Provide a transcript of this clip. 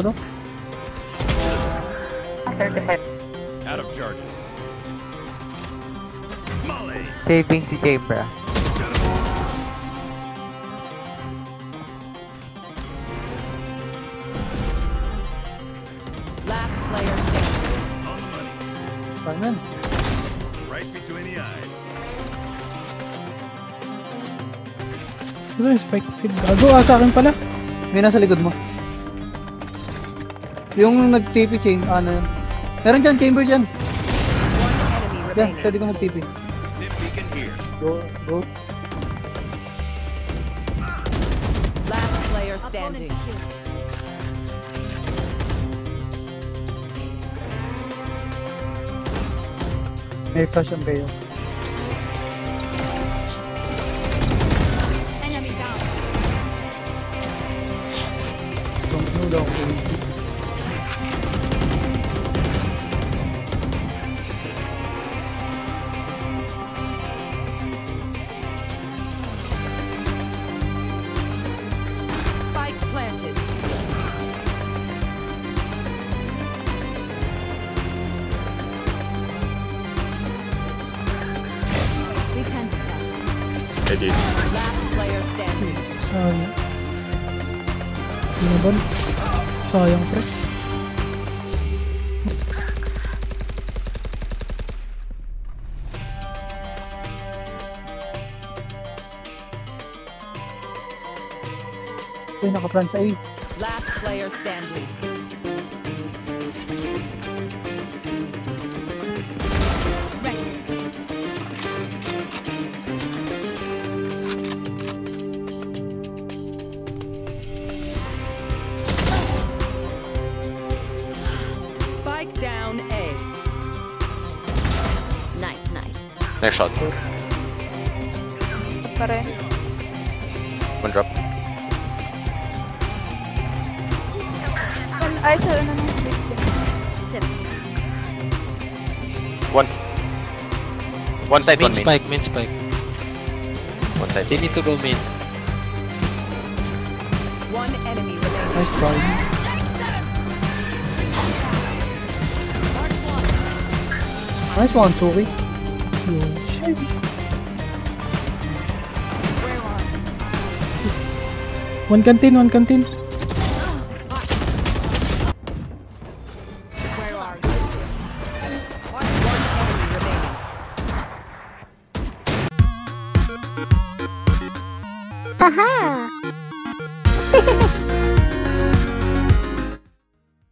no? 35. Out of charges. Molly. Saving si Chamber. Last player standing. On the money. Paano yan? Right between the eyes. Gusto yung spike. Gago, ah, sa akin pala. May nasa likod mo. Yung nag-TP chain, ano yun? Meron dyan, chamber dyan. One enemy Yan, remaining. pwede ka mag-TP. Go, go. Last player standing. May flash ang kayo. Enemy down. Don't know lang player standing. Sayang. Sino ba? Sayang, pre. Uy, naka-front sa A. Last player standing. Nice. Nice shot. Pa rin. One drop. One, ay, sorry na nang One. s- One side, Main one main. spike, main spike. One side. They need to go main. One enemy remaining. Nice try. Nice one, Suki smash. One canteen, one canteen. Aha!